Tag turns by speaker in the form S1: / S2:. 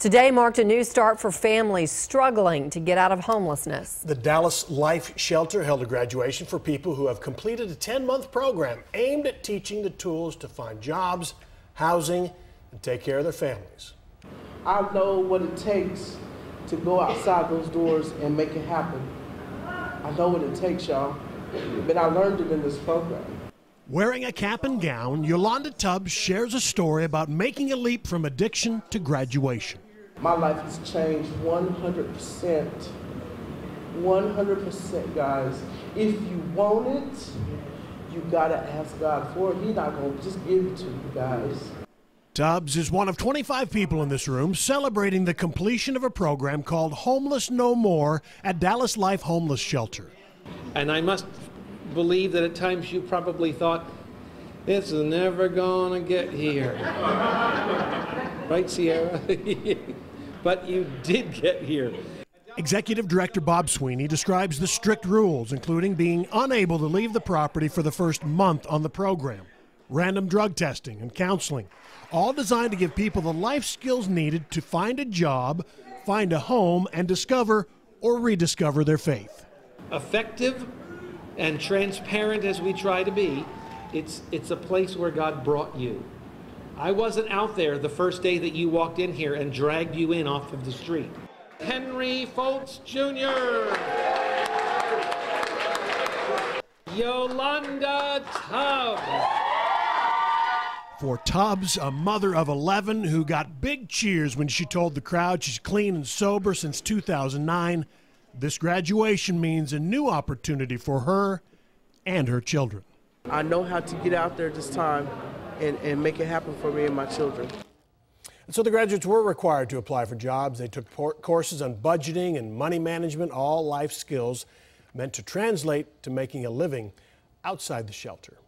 S1: Today marked a new start for families struggling to get out of homelessness.
S2: The Dallas Life Shelter held a graduation for people who have completed a 10 month program aimed at teaching the tools to find jobs, housing, and take care of their families.
S3: I know what it takes to go outside those doors and make it happen. I know what it takes, y'all, but I learned it in this program.
S2: Wearing a cap and gown, Yolanda Tubbs shares a story about making a leap from addiction to graduation.
S3: My life has changed 100%. 100%, guys. If you want it, you gotta ask God for it. He's not gonna just give it to you guys.
S2: Tubbs is one of 25 people in this room celebrating the completion of a program called Homeless No More at Dallas Life Homeless Shelter.
S4: And I must believe that at times you probably thought, this is never gonna get here. right, Sierra? but you did get here.
S2: Executive Director Bob Sweeney describes the strict rules, including being unable to leave the property for the first month on the program, random drug testing, and counseling, all designed to give people the life skills needed to find a job, find a home, and discover or rediscover their faith.
S4: Effective and transparent as we try to be, it's, it's a place where God brought you. I wasn't out there the first day that you walked in here and dragged you in off of the street. Henry Foltz Jr. Yolanda Tubbs.
S2: For Tubbs, a mother of 11 who got big cheers when she told the crowd she's clean and sober since 2009, this graduation means a new opportunity for her and her children.
S3: I know how to get out there this time and, and make it happen for me and my children.
S2: And so the graduates were required to apply for jobs. They took courses on budgeting and money management, all life skills meant to translate to making a living outside the shelter.